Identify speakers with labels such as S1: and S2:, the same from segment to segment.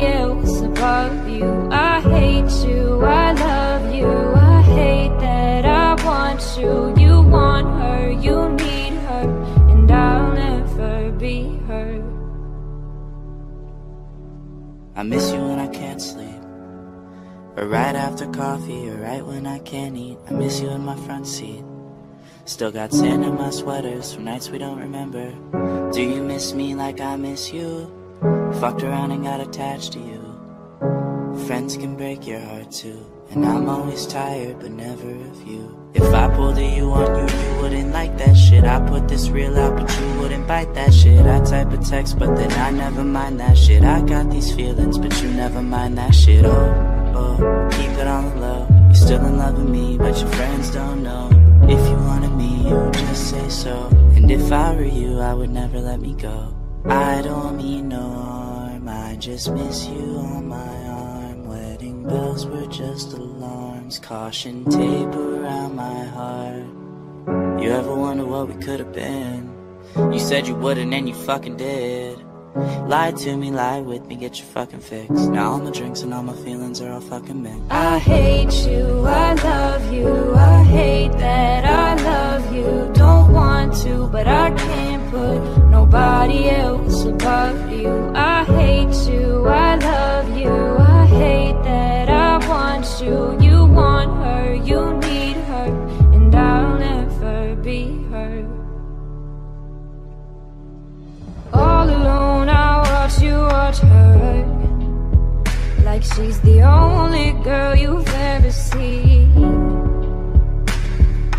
S1: else above you. I hate you, I love you, I hate that I want you. You want her, you need her, and I'll never be her.
S2: I miss you when I can't sleep. Or right after coffee, or right when I can't eat. I miss you in my front seat. Still got sand in my sweaters from nights we don't remember. Do you miss me like I miss you? Fucked around and got attached to you. Friends can break your heart too. And I'm always tired, but never of you. If I pulled a you on you, you wouldn't like that shit. I put this real out, but you wouldn't bite that shit. I type a text, but then I never mind that shit. I got these feelings, but you never mind that shit. Oh oh, keep it on the low You're still in love with me, but your friends don't know If you wanted me, you would just say so And if I were you, I would never let me go I don't mean no harm, I just miss you on my arm. Wedding bells were just alarms Caution tape around my heart. You ever wonder what we could have been? You said you wouldn't and you fucking did. Lie to me, lie with me, get your fucking fix. Now all my drinks and all my feelings are all fucking mixed.
S1: I hate you, I love you, only girl you've ever seen.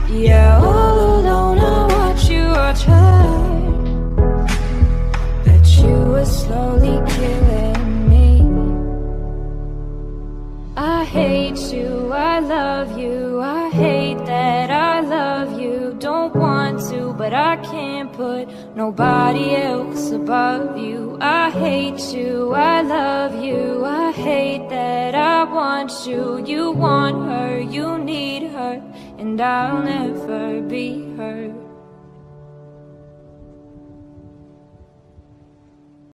S1: Yeah, all alone I watch you watch her Bet you were slowly killing me. I hate you, I love you, I hate that I love you. Don't want to, but I can't put nobody else above you. I hate you, I love you, I hate that I want you. You want her, you need her, and I'll never be